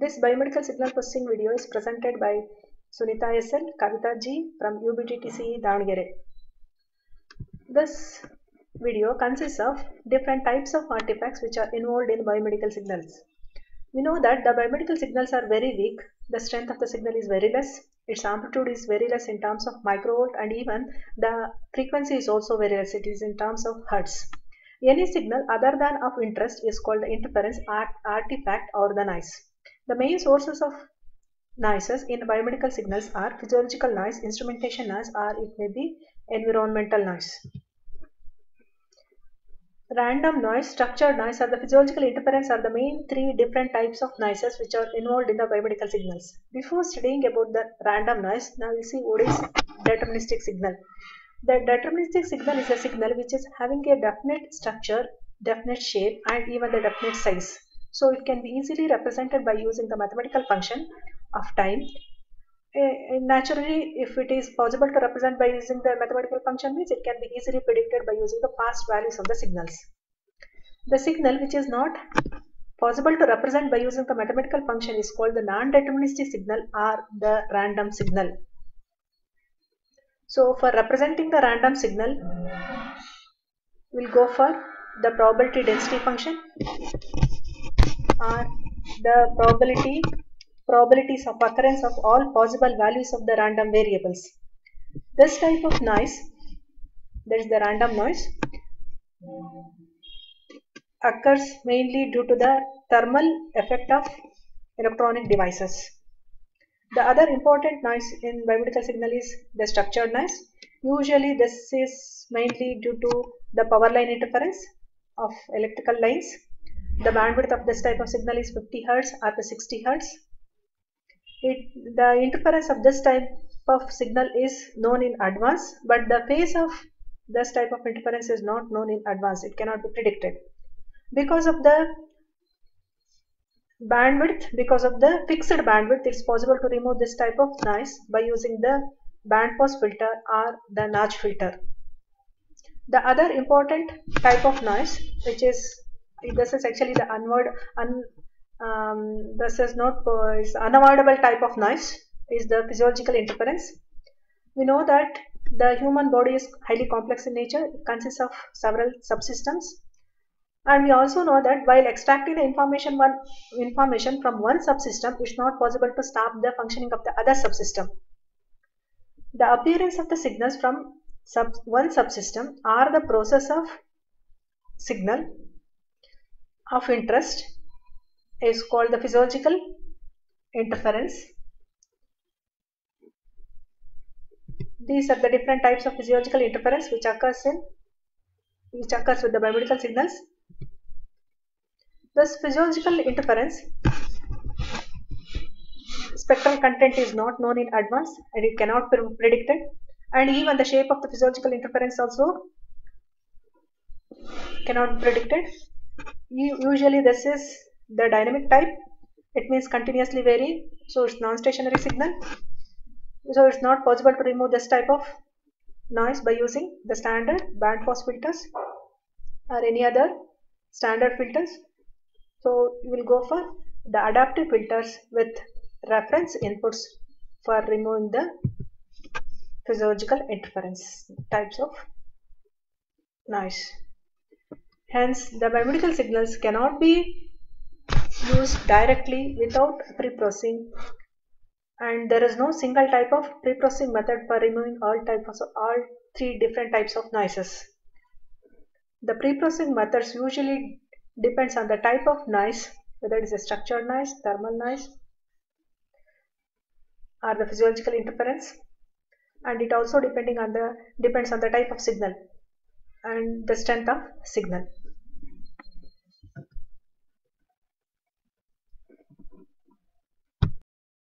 This biomedical signal processing video is presented by Sunita SL, Kavitha G from UBTTC Davangere. This video consists of different types of artifacts which are involved in biomedical signals. We know that the biomedical signals are very weak, the strength of the signal is very less, its amplitude is very less in terms of microvolt and even the frequency is also very less, it is in terms of hertz. Any signal other than of interest is called the interference art artifact or the noise. The main sources of noises in biomedical signals are physiological noise, instrumentation noise or it may be environmental noise. Random noise, structured noise or the physiological interference are the main three different types of noises which are involved in the biomedical signals. Before studying about the random noise, now we'll see what is deterministic signal. The deterministic signal is a signal which is having a definite structure, definite shape and even the definite size. So it can be easily represented by using the mathematical function of time. Uh, naturally, if it is possible to represent by using the mathematical function means it can be easily predicted by using the past values of the signals. The signal which is not possible to represent by using the mathematical function is called the non-deterministic signal or the random signal. So for representing the random signal, we'll go for the probability density function or the probability probabilities of occurrence of all possible values of the random variables. This type of noise, that is the random noise, occurs mainly due to the thermal effect of electronic devices. The other important noise in biomedical signal is the structured noise. Usually this is mainly due to the power line interference of electrical lines. The bandwidth of this type of signal is 50 Hz or the 60 Hz. It, the interference of this type of signal is known in advance but the phase of this type of interference is not known in advance. It cannot be predicted. Because of the bandwidth because of the fixed bandwidth it's possible to remove this type of noise by using the bandpass filter or the notch filter the other important type of noise which is this is actually the unword un, um, this is not uh, is unavoidable type of noise is the physiological interference. We know that the human body is highly complex in nature it consists of several subsystems. And we also know that while extracting the information one information from one subsystem it's not possible to stop the functioning of the other subsystem. The appearance of the signals from sub one subsystem are the process of signal of interest is called the physiological interference. These are the different types of physiological interference which occurs in which occurs with the biomedical signals. This physiological interference spectral content is not known in advance and it cannot be predicted. And even the shape of the physiological interference also cannot be predicted. Usually this is the dynamic type. It means continuously varying. So it's non-stationary signal. So it's not possible to remove this type of noise by using the standard band pass filters or any other standard filters. So you will go for the adaptive filters with reference inputs for removing the physiological interference types of noise. Hence, the biomedical signals cannot be used directly without pre-processing. And there is no single type of pre-processing method for removing all types of all three different types of noises. The pre-processing methods usually depends on the type of noise whether it is a structured noise, thermal noise or the physiological interference. And it also depending on the depends on the type of signal and the strength of signal.